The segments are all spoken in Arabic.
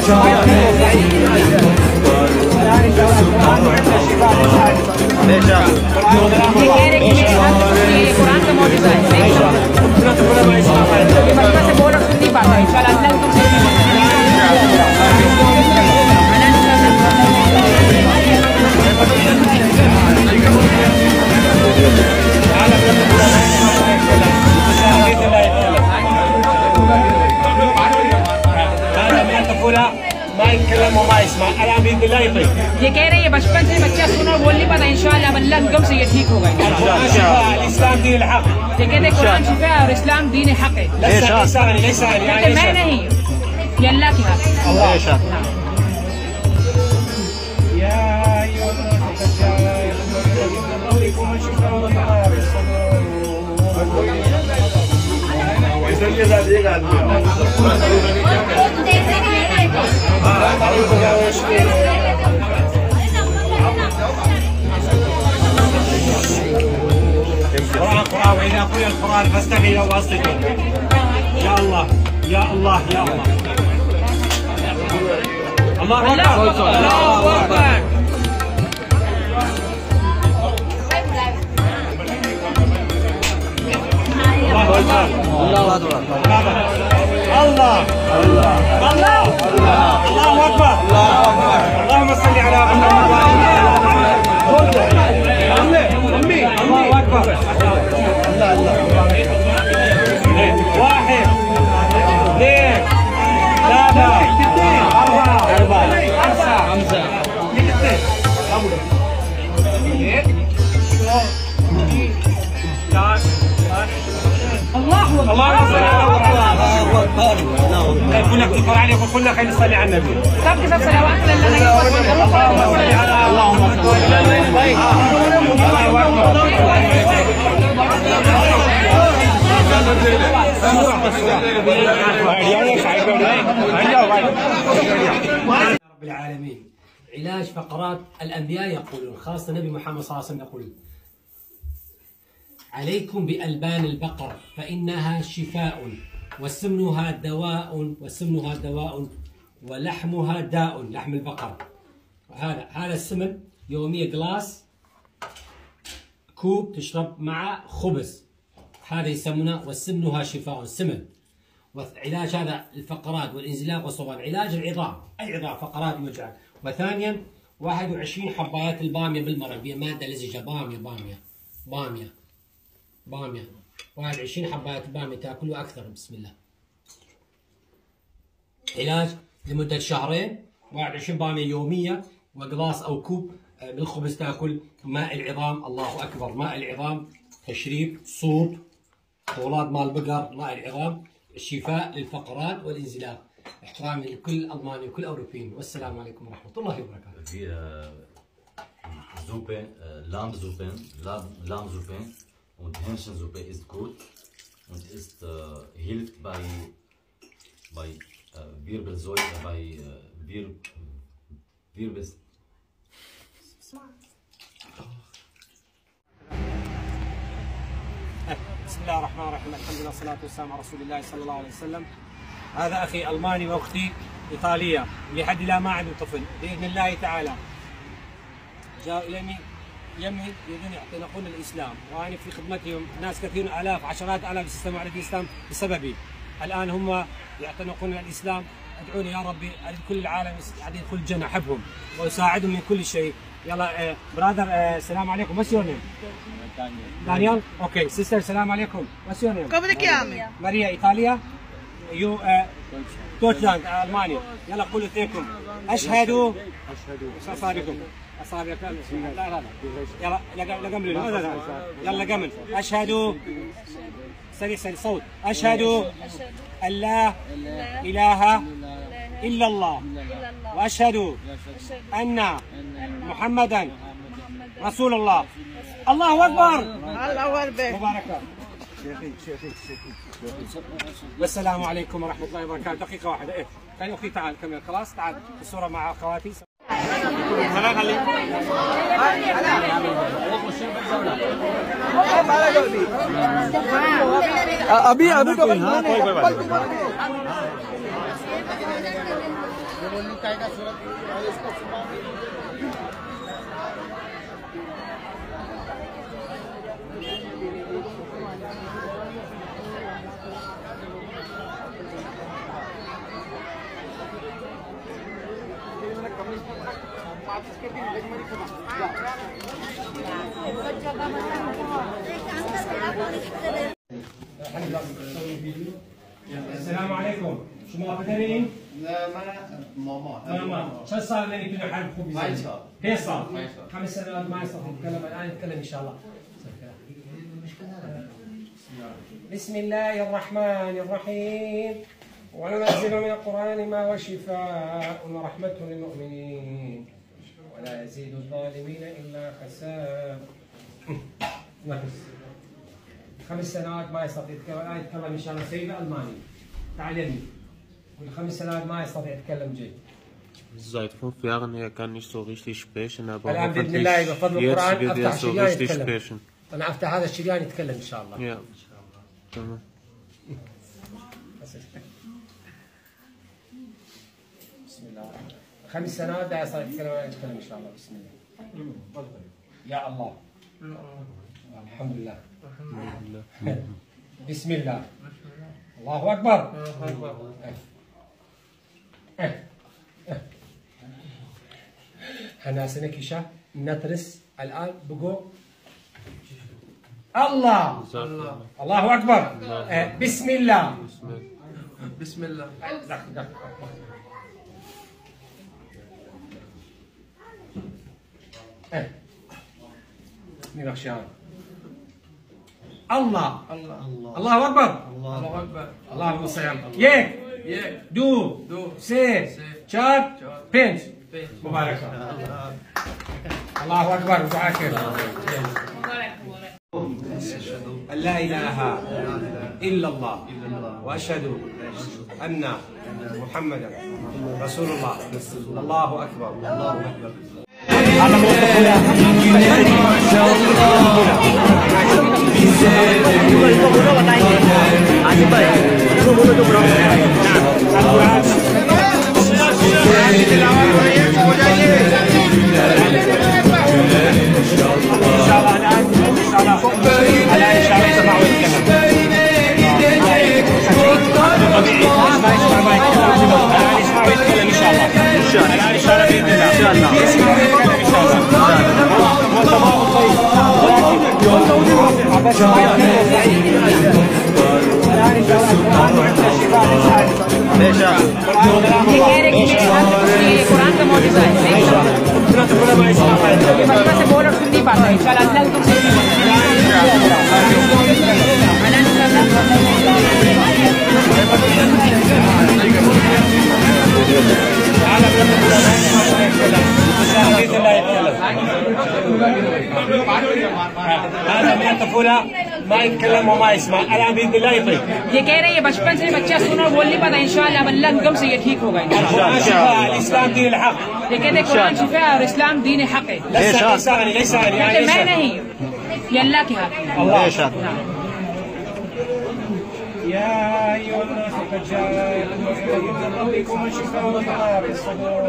不要 ये कह रहे हैं बचपन से बच्चा सुनो बोल नहीं पाता इंशाल्लाह अल्लाह के गम से ये ठीक होगा इस्लाम दीन हक। ये कहते हैं कुरान शिफा और इस्लाम दीन हक है। मैं नहीं ये अल्लाह की बात हाँ। इधर के साथ قرآن قرآن وإذا قرئ القرآن فاستحيوا وأصدقوا يا الله يا الله يا الله. الله أكبر الله أكبر الله أكبر الله الله. الله الله أكبر اللهم صل على محمد وعلى أمي الله أكبر واحد القران يقول كل خلينا نصلي على النبي. طب كيف الصلوات لله اللهم صل على اللهم صل على رب العالمين. علاج فقرات الأنبياء يقولون خاصة النبي محمد صلى الله عليه وسلم يقول عليكم بألبان البقر فإنها شفاء. وسمنها دواء وسمنها دواء ولحمها داء لحم البقر. هذا هذا السمن يومية جلاس كوب تشرب مع خبز. هذا يسمونه وسمنها شفاء السمن. وعلاج هذا الفقرات والإنزلاق والصوان علاج العظام. أي عظام؟ فقرات وجع وثانيا 21 حبايات البامية بالمرق هي مادة لزجة. بامية بامية بامية بامية. 21 حبايات الباميه تاكل وأكثر بسم الله. علاج لمدة شهرين 21 باميه يومية وقلاص أو كوب آه، بالخبز تأكل ماء العظام. الله أكبر ماء العظام تشريب صوت طولات مال البقر ماء العظام الشفاء للفقرات والإنزلاق. احترامي لكل ألماني وكل أوروبيين. والسلام عليكم ورحمة الله وبركاته. Wir äh, Suppe, äh, Lammsuppe, Und Hähnchensuppe ist gut und ist, äh, hilft bei, bei äh, Wirbelsäule, bei äh, Wir, Wirbel, بسم الله الرحمن الرحيم الحمد لله والصلاة والسلام على رسول الله صلى الله عليه وسلم هذا أخي ألماني وأختي إيطالية لحد لا ما عنده طفل بإذن الله تعالى جاء إلى يمي يريدون يعتنقون الإسلام وأنا في خدمتهم ناس كثير آلاف عشرات آلاف يستمعون على الإسلام بسببي. الآن هم يعتنقون الإسلام أدعوني يا ربي كل العالم قاعد يدخل الجنة أحبهم وأساعدهم من كل شيء. يلا brother السلام عليكم. What's your name? Daniel okay sister السلام عليكم. Come ti chiami? ماريا ايطاليا you Deutschland ألمانيا. يلا قولوا اثنينكم أشهد اشهد اصابعكم اصابعكم لا لا. لا يلا قمل اشهد سريع سريع صوت. أشهد أن لا إله إلا الله. وأشهد أن محمدا رسول الله. الله أكبر. الله أكبر. مبارك. السلام عليكم ورحمة الله وبركاته. دقيقة واحدة. إيه خلي أخي تعال كمل. خلاص تعال. الصورة مع أخواتي. أبي السلام عليكم. شو موافقين؟ لا ما ماما. ماما. شو صار لنا كنا حال خبز فيصل. فيصل خمس سنوات ما يستطيع يتكلم الآن يتكلم إن شاء الله. بسم الله الرحمن الرحيم. وننزل من القرآن ما هو شفاء ورحمة للمؤمنين. يزيد الظالمين إلا خسار نفس خمس سنوات ما يستطيع يتكلم. يتكلم إن شاء الله. سيدة ألماني تعلمي. والخمس سنوات ما يستطيع يتكلم جيد. Seit fünf Jahren er kann nicht so richtig sprechen, aber hoffentlich القرآن jetzt wird er so richtig sprechen. أنا أفتح هذا الشريان يتكلم إن شاء الله. Ja. بسم الله. الرحيم. خمس سنوات يستطيع يتكلم ولا يتكلم إن شاء الله. بسم الله. يا الله. الحمد لله. بسم الله. الله أكبر. إحنا سنكشة ندرس الآن. بقو الله. الله أكبر. آه، بسم الله. بسم الله. إيه. نبخشان الله. الله. الله الله أكبر. الله صل على محمد. يك. يك. دو. دو. سي. شار بنش. مبارك. الله أكبر. خير أن لا إله إلا الله. وأشهد أن محمدا رسول الله. الله أكبر. الله أكبر. Bize de güzel Bize الله يتكلم وما يسمع الآن بإذن الله يطيق ये कह रहे हैं ये बचपन से बच्चा सुन और बोल नहीं पाता इंशाल्लाह अब अल्लाह के हुक्म से ये ठीक होगा इंशाल्लाह القرآن شفاء الإسلام دين الحق ये कहते हैं कुरान शिफा है और इस्लाम दीन हक है ليس ليس أنا ليس أنا يعني कहते ليس मैं أنا. नहीं ये अल्लाह के हाथ में الله يا أيها الناس قد جاءكم موعظة من ربكم وشفاء لما في الصدور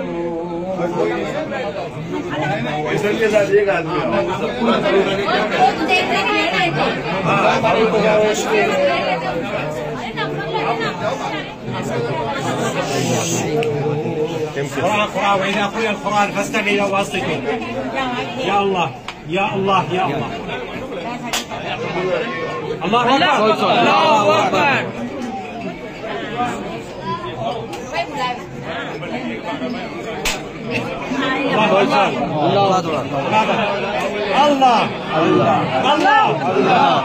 قرآن قرآن وإذا قرئ القرآن فاستمعوا وأصدقوا يا الله يا الله يا الله الله أكبر الله أكبر الله أكبر الله أكبر الله. الله. الله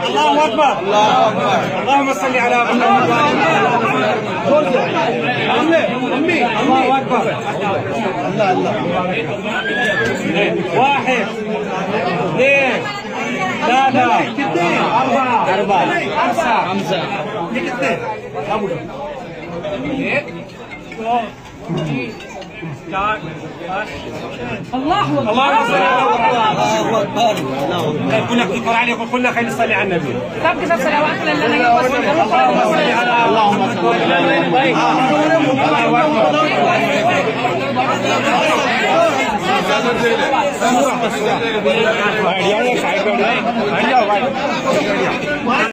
الله أكبر. الله اكبر اللهم صل على محمد. أمي. الله اكبر الله الله واحد. اثنين. ثلاثة. أربعة. أربعة خمسة. خمسة. اثنين الله اكبر اللهم صل على محمد كلك تقرا عليك وكلنا خلينا نصلي على النبي طب كده صلوات لله اللهم صل على على الله اكبر